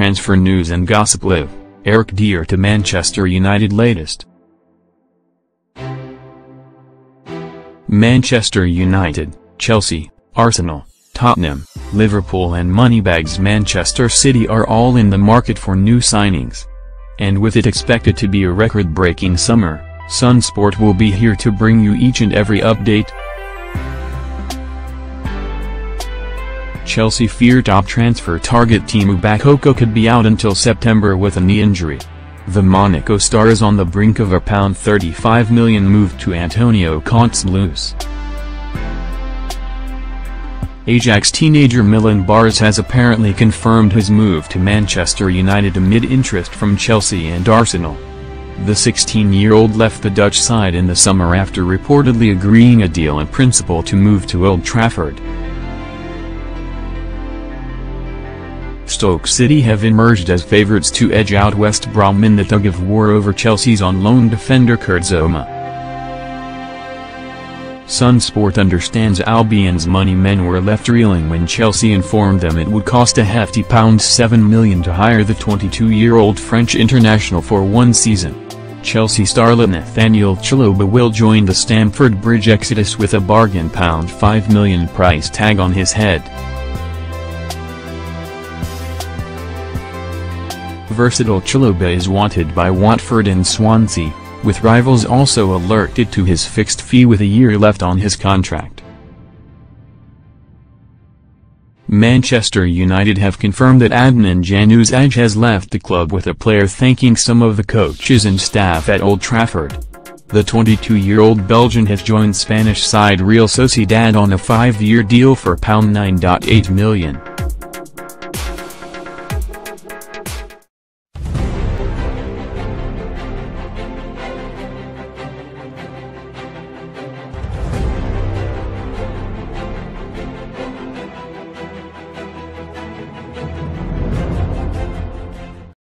transfer news and gossip live, Eric Dier to Manchester United latest. Manchester United, Chelsea, Arsenal, Tottenham, Liverpool and Moneybags Manchester City are all in the market for new signings. And with it expected to be a record-breaking summer, Sun Sport will be here to bring you each and every update. Chelsea fear top transfer target Tiemoue Bakayoko could be out until September with a knee injury. The Monaco star is on the brink of a pound £35 million move to Antonio Conte's Blues. Ajax teenager Milan Baros has apparently confirmed his move to Manchester United amid interest from Chelsea and Arsenal. The 16-year-old left the Dutch side in the summer after reportedly agreeing a deal in principle to move to Old Trafford. Stoke City have emerged as favourites to edge out West Brom in the tug-of-war over Chelsea's on-loan defender Kurt Zouma. Sun Sport understands Albion's money men were left reeling when Chelsea informed them it would cost a hefty £7 million to hire the 22-year-old French international for one season. Chelsea starlet Nathaniel Chalobah will join the Stamford Bridge exodus with a bargain £5 million price tag on his head. Versatile Chalobah is wanted by Watford and Swansea, with rivals also alerted to his fixed fee with a year left on his contract. Manchester United have confirmed that Adnan Januzaj has left the club with a player thanking some of the coaches and staff at Old Trafford. The 22-year-old Belgian has joined Spanish side Real Sociedad on a five-year deal for £9.8 million.